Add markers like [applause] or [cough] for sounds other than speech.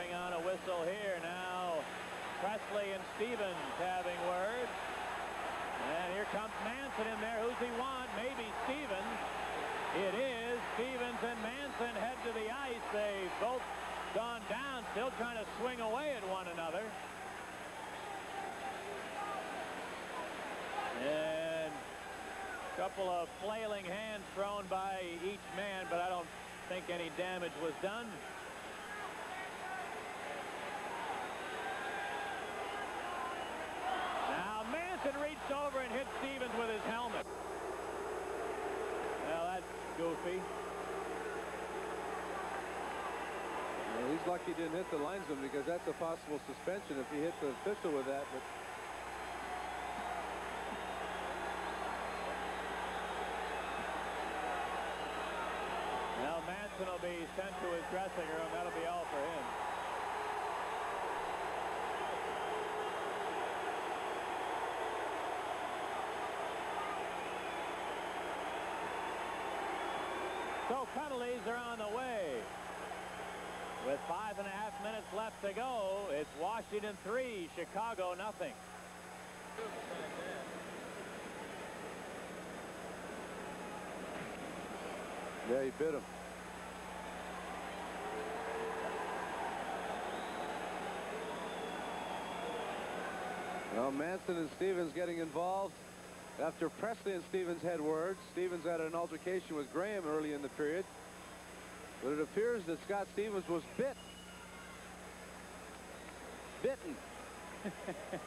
bring on a whistle here. Now Presley and Stevens having words. And here comes Manson in there. Who's he want? Maybe Stevens. It is. Stevens and Manson head to the ice. They've both gone down, still trying to swing away at one another. And a couple of flailing hands thrown by each man, but I don't think any damage was done. Now Manson over and hit Stevens with his helmet. Well, that's goofy. Well, he's lucky he didn't hit the linesman because that's a possible suspension if he hit the official with that. But Now Manson will be sent to his dressing room. That'll be all for him. So penalties are on the way. With five and a half minutes left to go, it's Washington three, Chicago nothing. yeah, he bit him. Well, Manson and Stevens getting involved after Presley and Stevens had words. Stevens had an altercation with Graham early in the period. But it appears that Scott Stevens was bit. Bitten. [laughs]